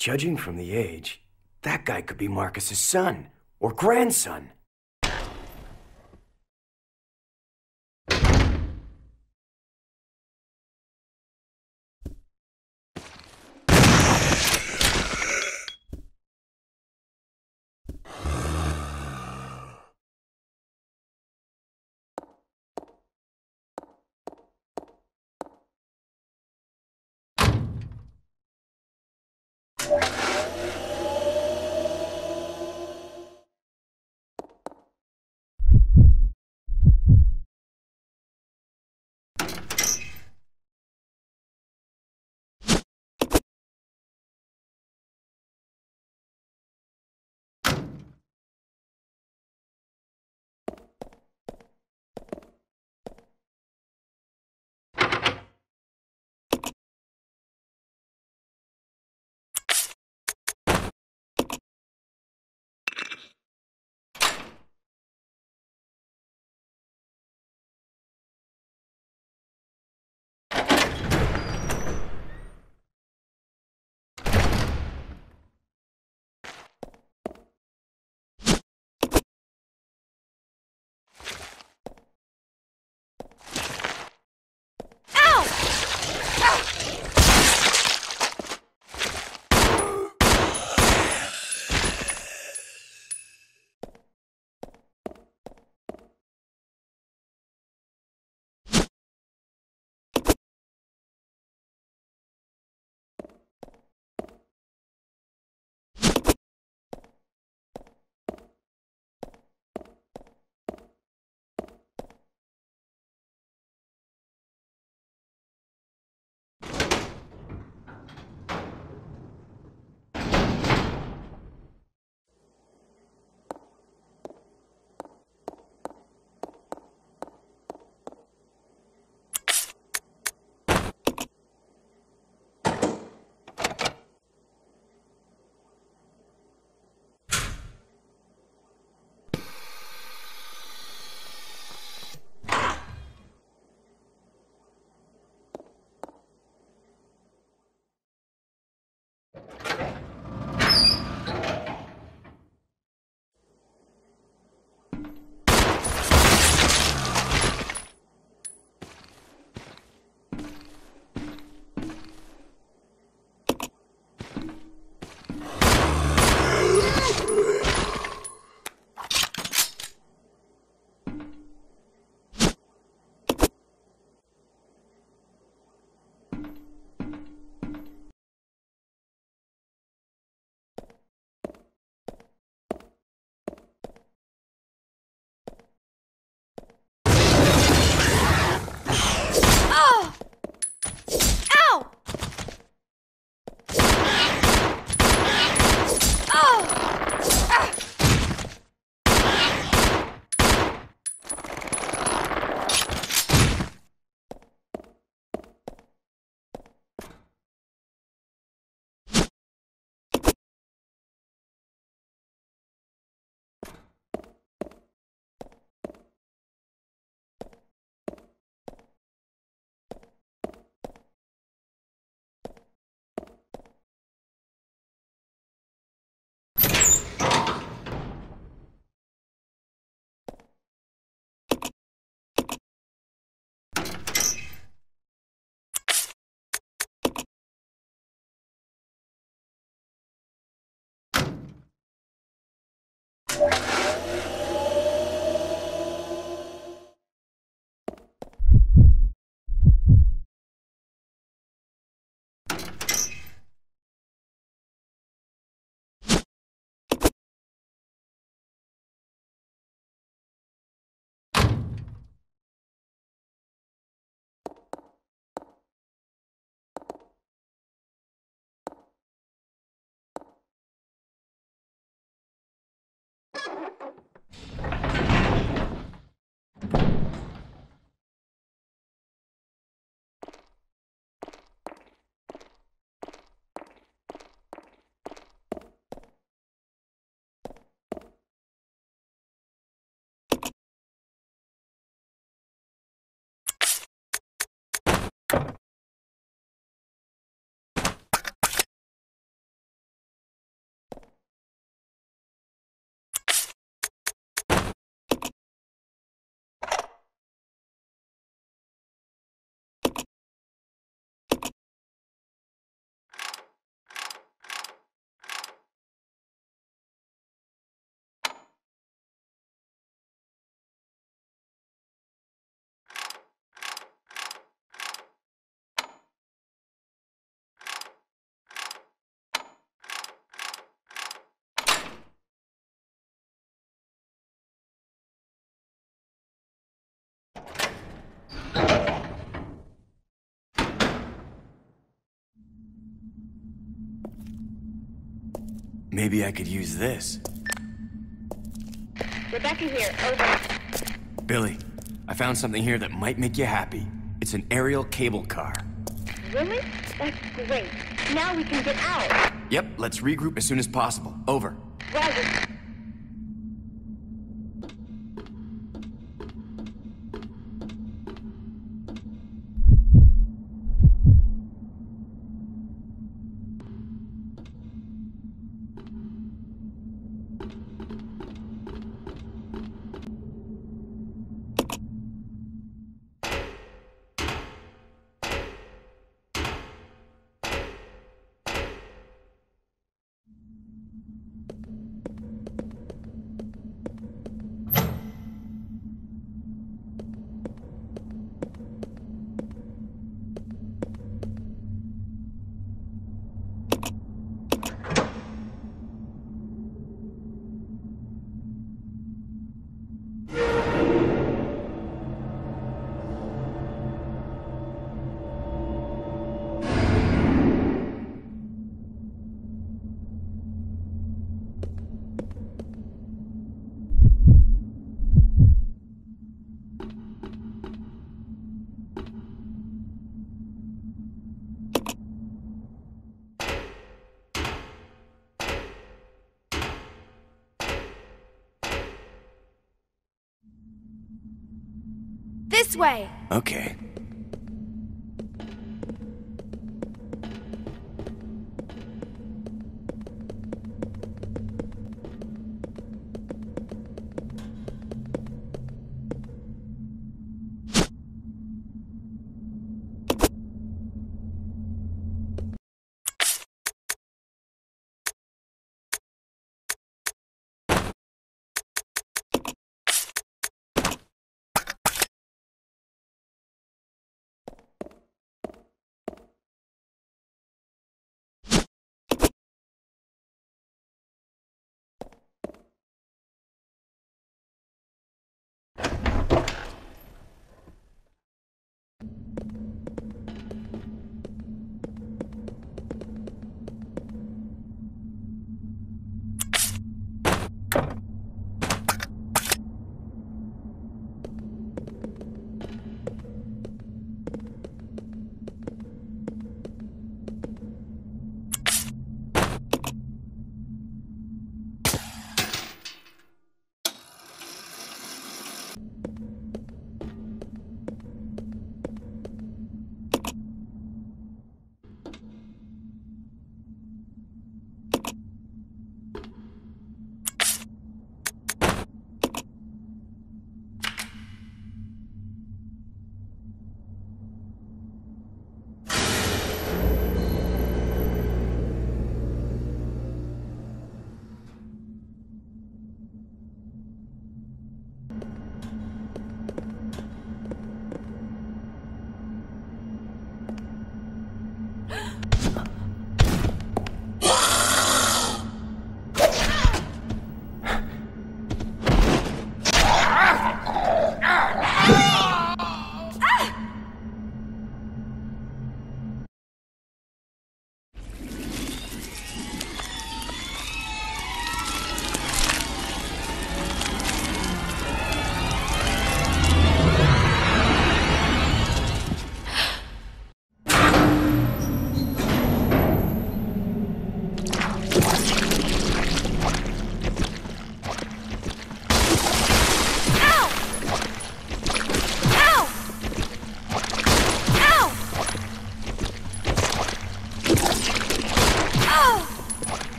Judging from the age, that guy could be Marcus's son or grandson. Maybe I could use this. Rebecca here, over. Billy, I found something here that might make you happy. It's an aerial cable car. Really? That's great. Now we can get out. Yep, let's regroup as soon as possible. Over. Roger. This way! Okay.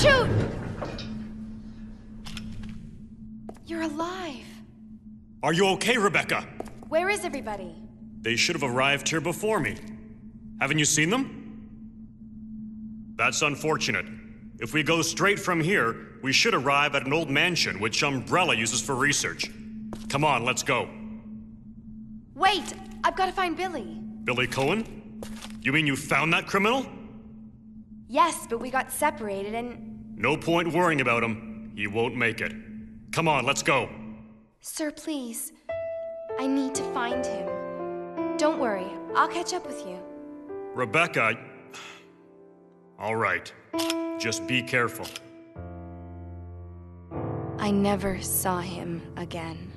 Shoot! You're alive. Are you okay, Rebecca? Where is everybody? They should have arrived here before me. Haven't you seen them? That's unfortunate. If we go straight from here, we should arrive at an old mansion which Umbrella uses for research. Come on, let's go. Wait! I've got to find Billy. Billy Coen? You mean you found that criminal? Yes, but we got separated and. No point worrying about him. He won't make it. Come on, let's go. Sir, please. I need to find him. Don't worry, I'll catch up with you. Rebecca. All right. Just be careful. I never saw him again.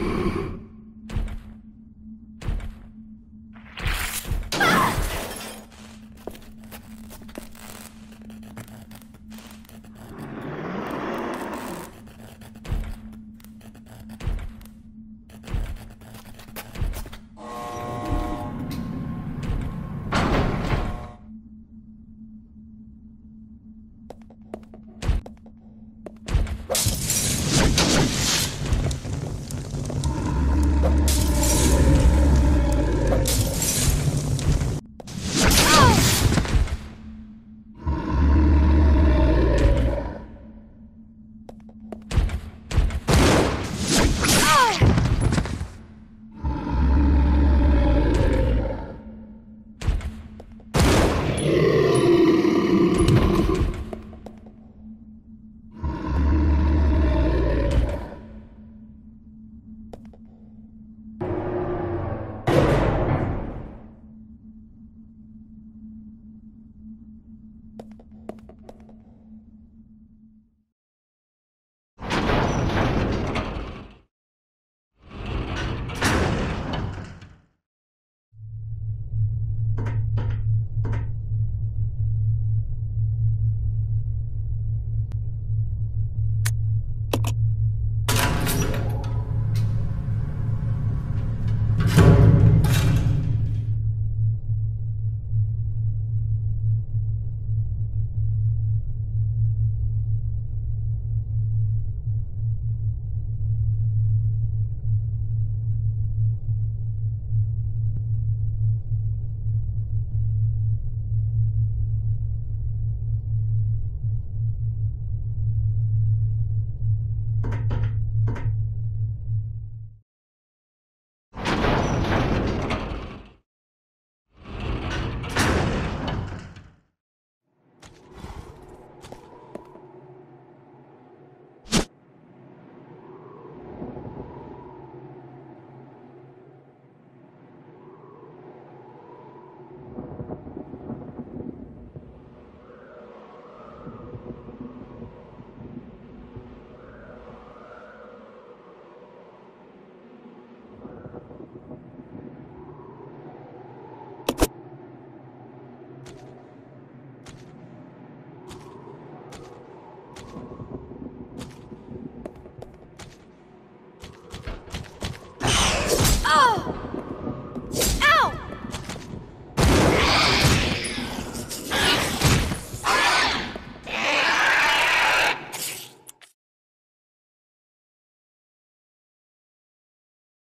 you